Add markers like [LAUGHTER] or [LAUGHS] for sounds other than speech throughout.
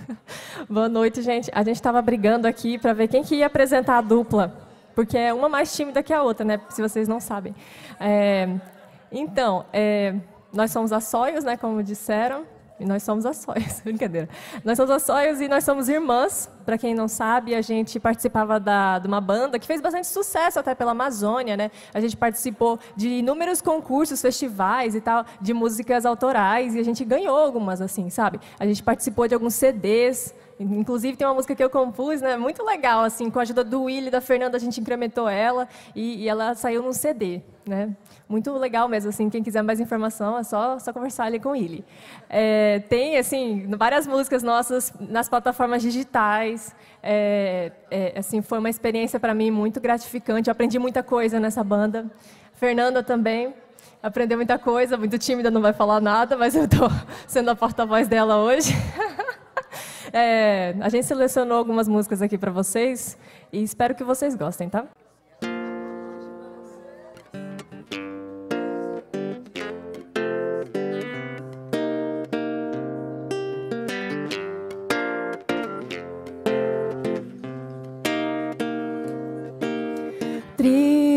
[LAUGHS] Boa noite, gente. A gente estava brigando aqui para ver quem que ia apresentar a dupla, porque é uma mais tímida que a outra, né? Se vocês não sabem. É, então, é, nós somos açóios, né? Como disseram. E nós somos açóios, [LAUGHS] brincadeira. Nós somos açóios e nós somos irmãs. Para quem não sabe, a gente participava da, de uma banda que fez bastante sucesso até pela Amazônia, né? A gente participou de inúmeros concursos, festivais e tal, de músicas autorais e a gente ganhou algumas, assim, sabe? A gente participou de alguns CDs. Inclusive tem uma música que eu compus, né? Muito legal, assim, com a ajuda do Willy da Fernanda a gente incrementou ela e, e ela saiu num CD, né? muito legal mesmo, assim, quem quiser mais informação é só, só conversar ali com ele. É, tem, assim, várias músicas nossas nas plataformas digitais, é, é, assim, foi uma experiência para mim muito gratificante, eu aprendi muita coisa nessa banda. Fernanda também, aprendeu muita coisa, muito tímida, não vai falar nada, mas eu estou [LAUGHS] sendo a porta-voz dela hoje. [LAUGHS] É, a gente selecionou algumas músicas aqui para vocês e espero que vocês gostem, tá?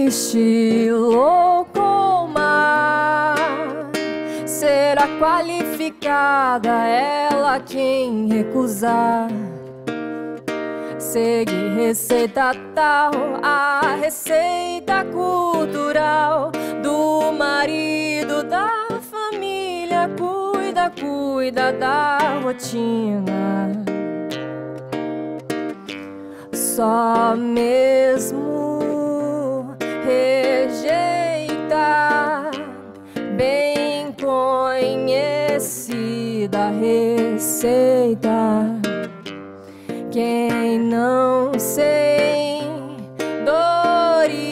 triste, louco mar. Será qualificada ela quem recusar. Seguir receita tal, a receita cultural do marido da família. Cuida, cuida da rotina. Só mesmo rejeita bem conhecida receita. Quem não sem dores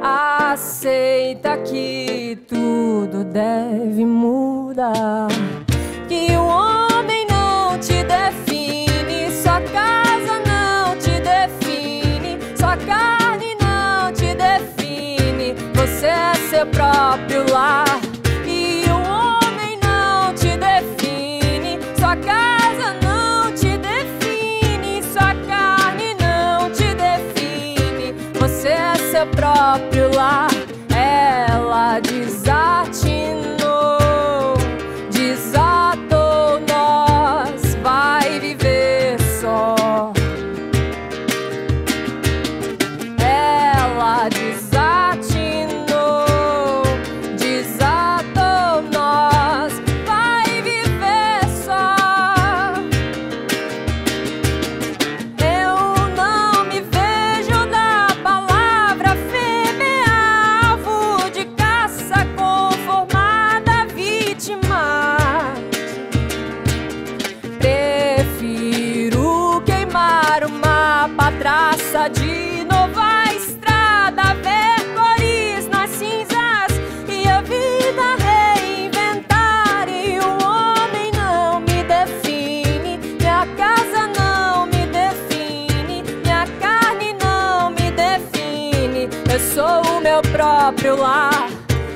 aceita que tudo deve mudar. Próprio lar.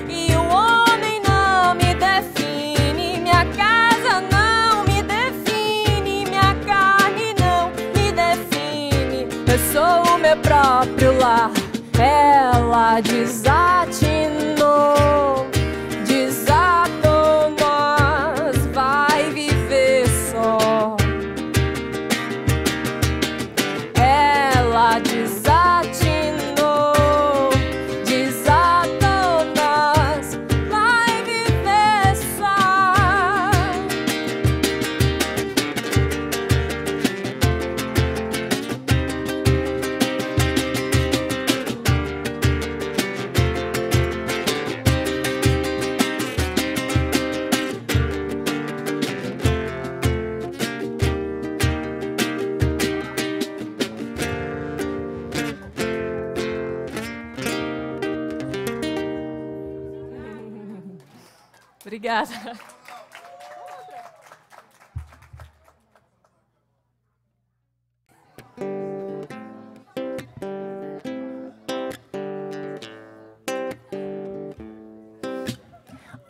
E o homem não me define, minha casa não me define, minha carne não me define. Eu sou o meu próprio lar. Ela desatinou,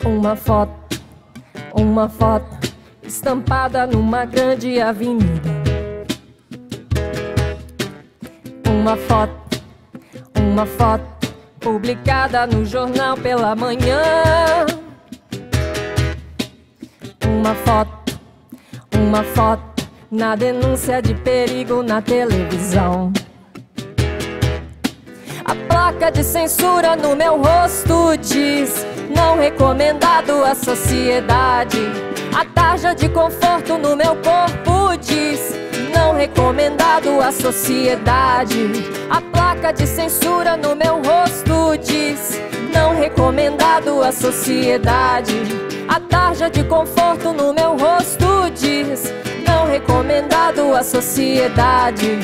Uma foto, uma foto estampada numa grande avenida. Uma foto, uma foto publicada no jornal pela manhã. Uma foto, uma foto na denúncia de perigo na televisão. A placa de censura no meu rosto diz: não recomendado à sociedade. A tarja de conforto no meu corpo diz: não recomendado à sociedade. A placa de censura no meu rosto diz: não recomendado à sociedade. A tarja de conforto no meu rosto diz: não recomendado à sociedade.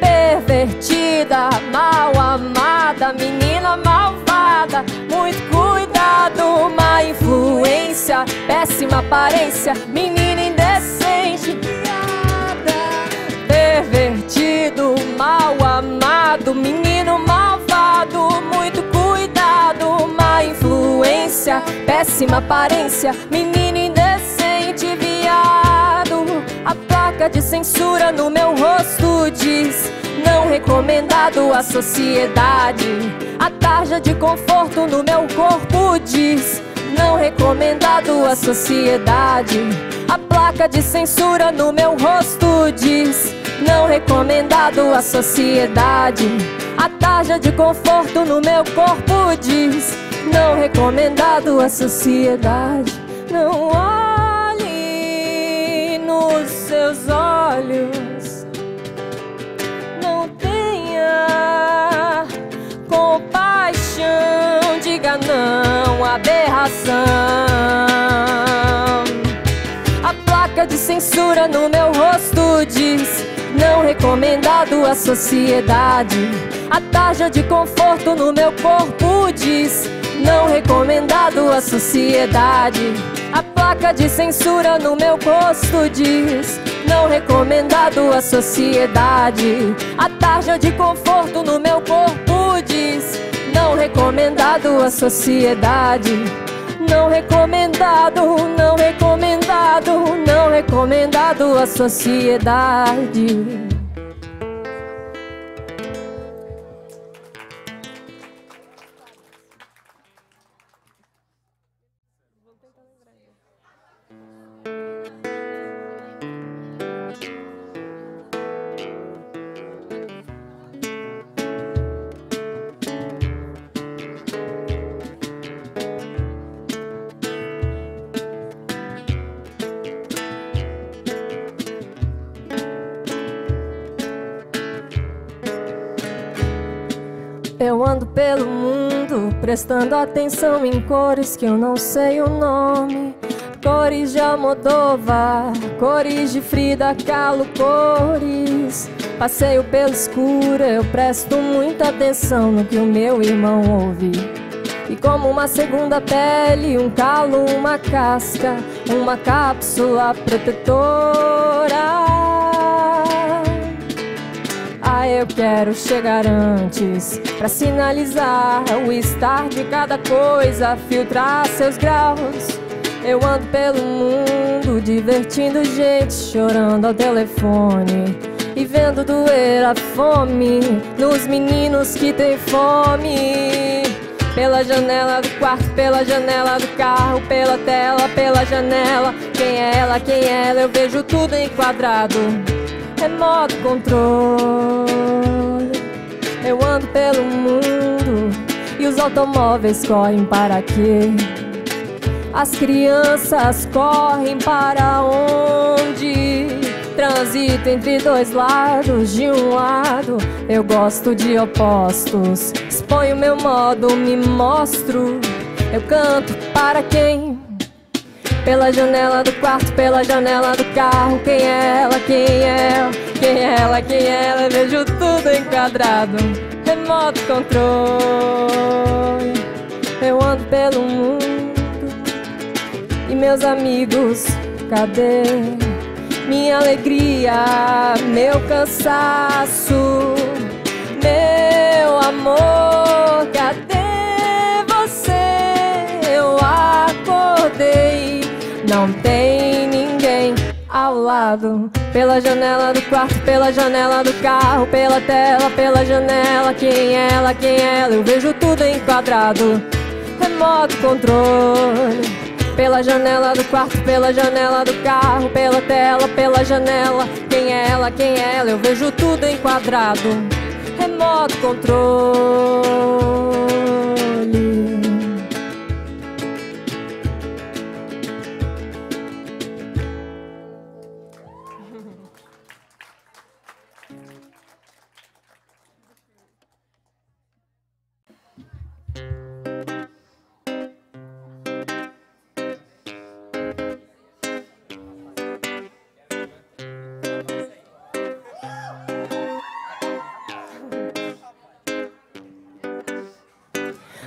Pervertida, mal amada, menina malvada, muito cuidado, má influência, péssima aparência, menina indecente, pervertido, mal amado, menino malvado, muito cuidado, má influência, péssima aparência, menino indecente, viado. A placa de censura no meu rosto diz: não recomendado à sociedade. A tarja de conforto no meu corpo diz: não recomendado à sociedade. A placa de censura no meu rosto diz: não recomendado à sociedade. A tarja de conforto no meu corpo diz: não recomendado à sociedade. Não olhe seus olhos, não tenha compaixão, diga não, aberração. A placa de censura no meu rosto diz: não recomendado à sociedade. A tarja de conforto no meu corpo diz: não recomendado à sociedade. A placa de censura no meu rosto diz: não recomendado à sociedade. A tarja de conforto no meu corpo diz: não recomendado à sociedade. Não recomendado, não recomendado, não recomendado à sociedade. Prestando atenção em cores que eu não sei o nome. Cores de Almodóvar, cores de Frida Kahlo, cores. Passeio pelo escuro, eu presto muita atenção no que o meu irmão ouve. E como uma segunda pele, um calo, uma casca, uma cápsula protetora. Eu quero chegar antes Pra sinalizar o estar de cada coisa Filtrar seus graus. Eu ando pelo mundo Divertindo gente Chorando ao telefone E vendo doer a fome Nos meninos que têm fome. Pela janela do quarto, pela janela do carro, pela tela, pela janela. Quem é ela, quem é ela, eu vejo tudo enquadrado remoto controle. Eu ando pelo mundo e os automóveis correm para quê? As crianças correm para onde? Transito entre dois lados, de um lado eu gosto de opostos. Exponho meu modo, me mostro. Eu canto para quem pela janela do quarto, pela janela do carro. Quem é ela, quem é ela, quem é ela, quem é ela? Vejo tudo enquadrado. Remoto controle. Eu ando pelo mundo. E meus amigos, cadê? Minha alegria, meu cansaço. Meu amor, não tem ninguém quadrado. Pela janela do quarto, pela janela do carro, pela tela, pela janela. Quem é ela, quem é ela? Eu vejo tudo enquadrado. Remoto controle. Pela janela do quarto, pela janela do carro, pela tela, pela janela. Quem é ela, quem é ela? Eu vejo tudo enquadrado. Remoto controle.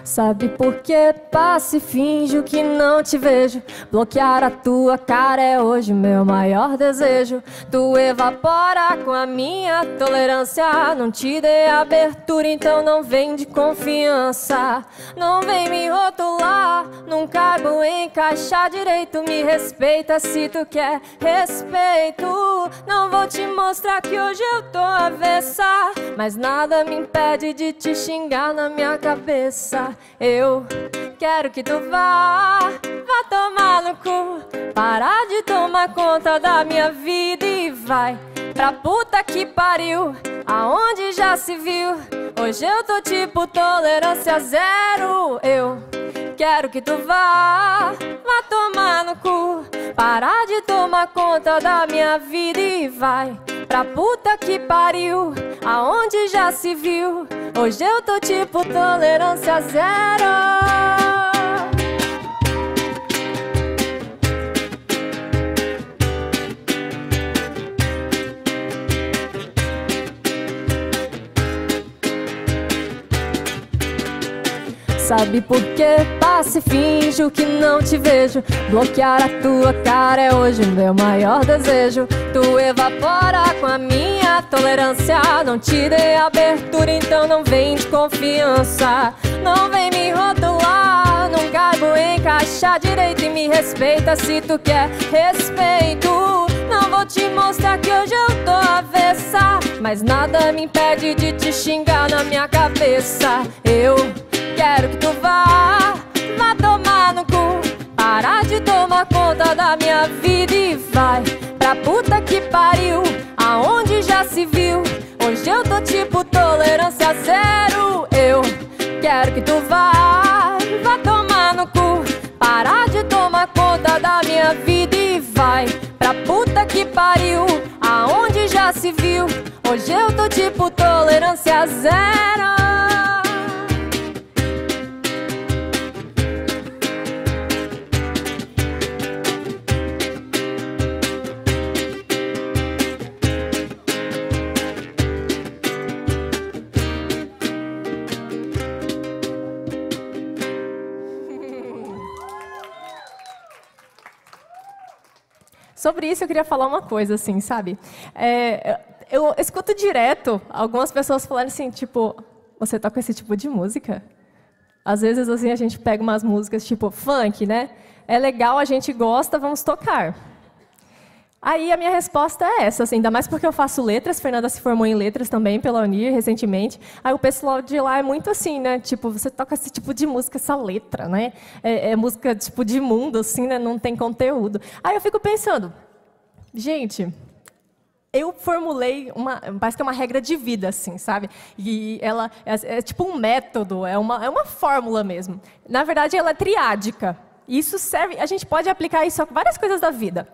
Sabe por que passo e finjo que não te vejo? Bloquear a tua cara é hoje meu maior desejo. Tu evapora com a minha tolerância. Não te dei abertura, então não vem de confiança. Não vem me rotular, não caibo encaixar direito. Me respeita se tu quer respeito. Não vou te mostrar que hoje eu tô avessa. Mas nada me impede de te xingar na minha cabeça. Eu quero que tu vá, vá tomar no cu. Parar de tomar conta da minha vida e vai pra puta que pariu. Aonde já se viu? Hoje eu tô tipo tolerância zero. Eu quero que tu vá, vá tomar no cu. Parar de tomar conta da minha vida e vai pra puta que pariu. Aonde já se viu? Hoje eu tô tipo tolerância zero. Sabe por que passo e finjo que não te vejo? Bloquear a tua cara é hoje meu maior desejo. Tu evapora com a minha tolerância. Não te dei abertura, então não vem de confiança. Não vem me rotular, não caibo encaixar direito e me respeita se tu quer respeito. Não vou te mostrar que hoje eu tô avessa, mas nada me impede de te xingar na minha cabeça. Eu quero que tu vá, vá tomar no cu. Parar de tomar conta da minha vida e vai pra puta que pariu. Aonde já se viu? Hoje eu tô tipo tolerância zero. Eu quero que tu vá, vá tomar no cu. Parar de tomar conta da minha vida e vai pra puta que pariu. Aonde já se viu? Hoje eu tô tipo tolerância zero. Sobre isso eu queria falar uma coisa, assim, sabe? É, eu escuto direto algumas pessoas falarem assim, tipo, você toca esse tipo de música? Às vezes, assim, a gente pega umas músicas tipo funk, né? É legal, a gente gosta, vamos tocar. Aí a minha resposta é essa, assim, ainda mais porque eu faço letras, Fernanda se formou em letras também pela Unir recentemente. Aí o pessoal de lá é muito assim, né? Tipo, você toca esse tipo de música, essa letra, né? É, é música tipo de mundo, assim, né? Não tem conteúdo. Aí eu fico pensando, gente, eu formulei uma, parece que é uma regra de vida, assim, sabe? E ela é, é, tipo um método, é uma, é uma fórmula mesmo. Na verdade, ela é triádica. Isso serve, a gente pode aplicar isso a várias coisas da vida.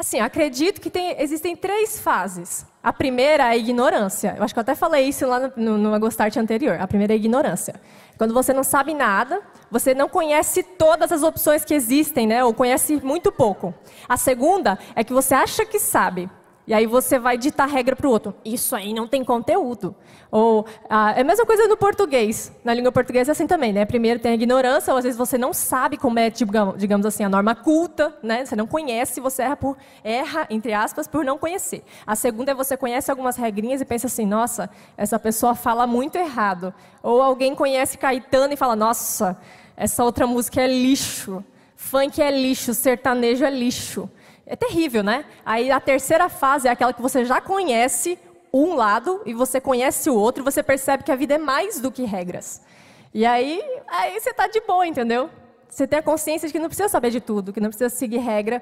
Assim, acredito que tem, existem três fases. A primeira é a ignorância. Eu acho que eu até falei isso lá no, no, Agostarte anterior. A primeira é a ignorância. Quando você não sabe nada, você não conhece todas as opções que existem, né? ou conhece muito pouco. A segunda é que você acha que sabe, e aí você vai ditar regra para o outro. Isso aí não tem conteúdo. Ou ah, é a mesma coisa no português. Na língua portuguesa é assim também, né? Primeiro tem a ignorância, ou às vezes você não sabe como é, digamos assim, a norma culta, né? Você não conhece, você erra por erra entre aspas por não conhecer. A segunda é você conhece algumas regrinhas e pensa assim, nossa, essa pessoa fala muito errado. Ou alguém conhece Caetano e fala, nossa, essa outra música é lixo. Funk é lixo, sertanejo é lixo. É terrível, né? Aí a terceira fase é aquela que você já conhece um lado e você conhece o outro e você percebe que a vida é mais do que regras. E aí, aí você está de boa, entendeu? Você tem a consciência de que não precisa saber de tudo, que não precisa seguir regra.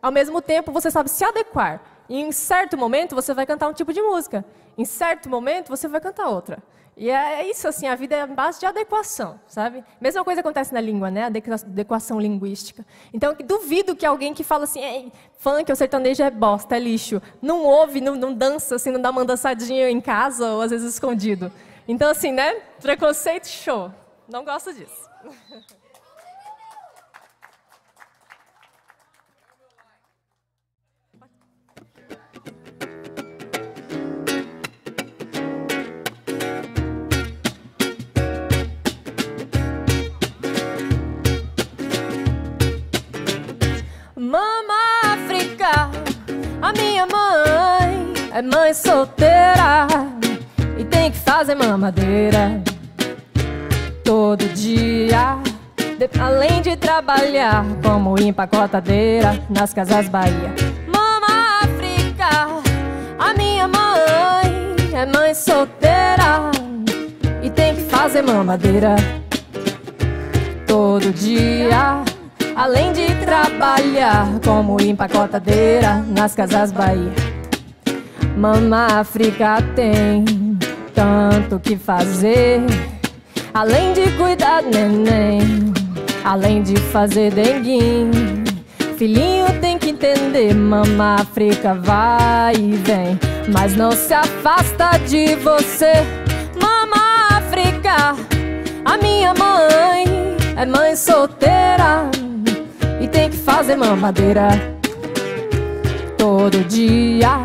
Ao mesmo tempo, você sabe se adequar. E em certo momento, você vai cantar um tipo de música. Em certo momento, você vai cantar outra. E é isso, assim, a vida é base de adequação, sabe? Mesma coisa acontece na língua, né? Adequação linguística. Então, duvido que alguém que fala assim, funk ou sertanejo é bosta, é lixo, não ouve, não, não dança, assim, não dá uma dançadinha em casa ou às vezes escondido. Então, assim, né? Preconceito, show. Não gosto disso. [LAUGHS] Mama África, a minha mãe é mãe solteira e tem que fazer mamadeira todo dia. De, além de trabalhar como empacotadeira nas casas Bahia. Mama África, a minha mãe é mãe solteira e tem que fazer mamadeira todo dia. Além de trabalhar como empacotadeira nas casas Bahia. Mama África tem tanto que fazer. Além de cuidar do neném, além de fazer denguinho. Filhinho tem que entender, Mama África vai e vem, mas não se afasta de você. Mama África, a minha mãe é mãe solteira fazer mamadeira todo dia.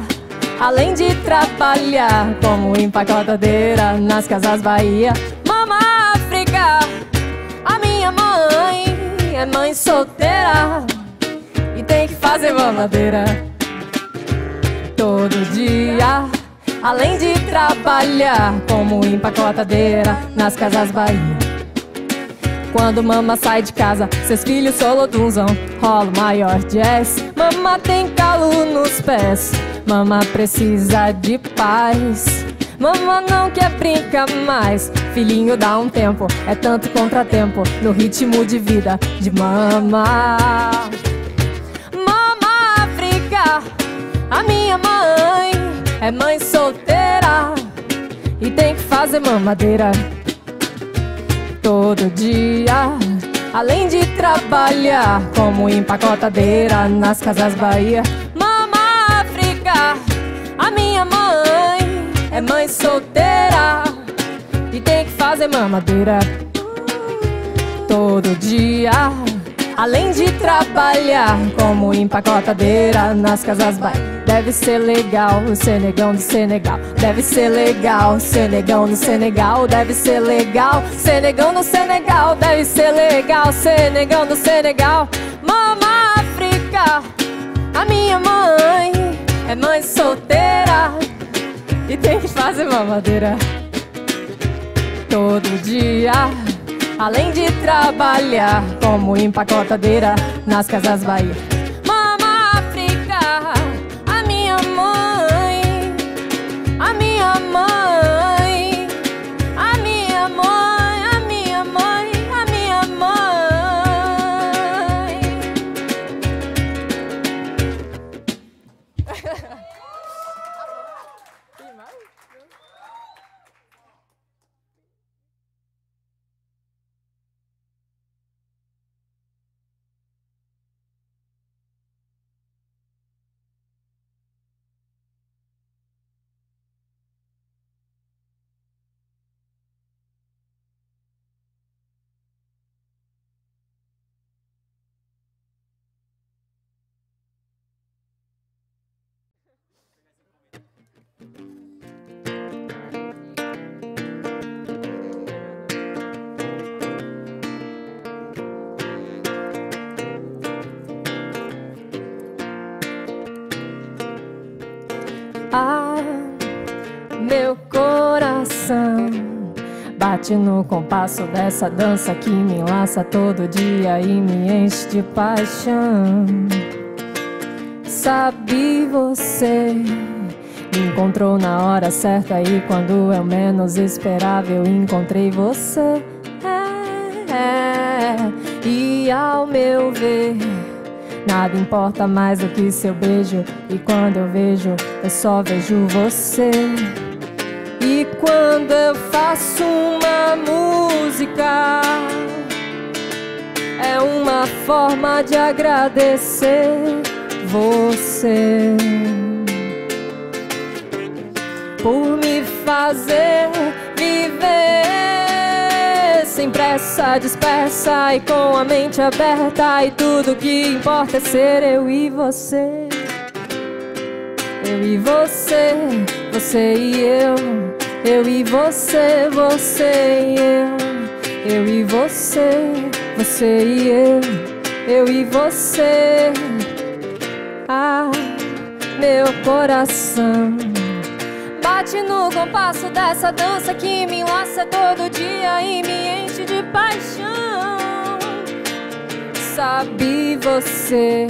Além de trabalhar como empacotadeira nas casas Bahia, Mama África, a minha mãe é mãe solteira e tem que fazer mamadeira todo dia. Além de trabalhar como empacotadeira nas casas Bahia. Quando mama sai de casa, seus filhos solodunzam Rola o maior jazz. Mama tem calo nos pés. Mama precisa de paz. Mama não quer brincar mais. Filhinho dá um tempo. É tanto contratempo No ritmo de vida de mama. Mama África A minha mãe É mãe solteira E tem que fazer mamadeira todo dia. Além de trabalhar como empacotadeira nas casas Bahia. Mama África, a minha mãe é mãe solteira e tem que fazer mamadeira todo dia. Além de trabalhar como empacotadeira nas casas Bahia. Deve ser legal ser negão do Senegal. Deve ser legal ser negão do Senegal. Deve ser legal ser negão do Senegal. Deve ser legal ser negão do Senegal. Mama África, a minha mãe é mãe solteira e tem que fazer mamadeira todo dia. Além de trabalhar como empacotadeira nas casas Bahia. Ah, meu coração bate no compasso dessa dança que me enlaça todo dia e me enche de paixão. sabe você me encontrou na hora certa e quando eu menos esperava eu encontrei você. É, é, e ao meu ver, nada importa mais do que seu beijo. E quando eu vejo, eu só vejo você. E quando eu faço uma música, é uma forma de agradecer você por me fazer viver sem pressa, dispersa e com a mente aberta. E tudo que importa é ser eu e você. Eu e você, você e eu. Eu e você, você e eu. Eu e você, você e eu. Eu e você. Ah, meu coração bate no compasso dessa dança que me enlaça todo dia e me enche de paixão. Sabe você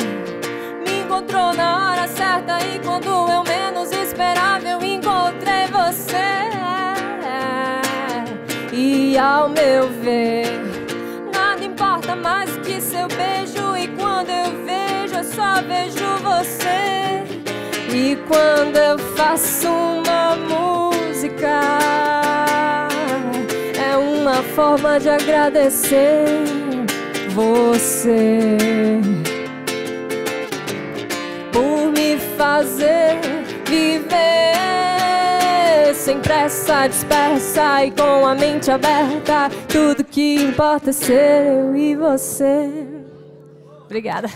me encontrou na hora certa e quando eu menos esperava eu encontrei você. E ao meu ver, nada importa mais que seu beijo e quando eu vejo eu só vejo você. E quando eu faço uma música, é uma forma de agradecer você por me fazer viver sem pressa, dispersa e com a mente aberta. Tudo que importa é ser eu e você. Obrigada.